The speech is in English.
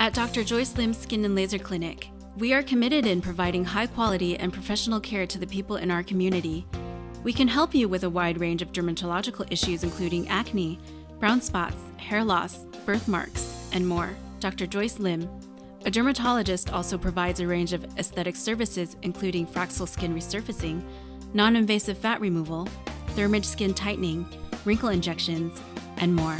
At Dr. Joyce Lim's Skin and Laser Clinic, we are committed in providing high quality and professional care to the people in our community. We can help you with a wide range of dermatological issues, including acne, brown spots, hair loss, birthmarks, and more. Dr. Joyce Lim, a dermatologist, also provides a range of aesthetic services, including Fraxel skin resurfacing, non invasive fat removal, Thermage skin tightening, wrinkle injections, and more.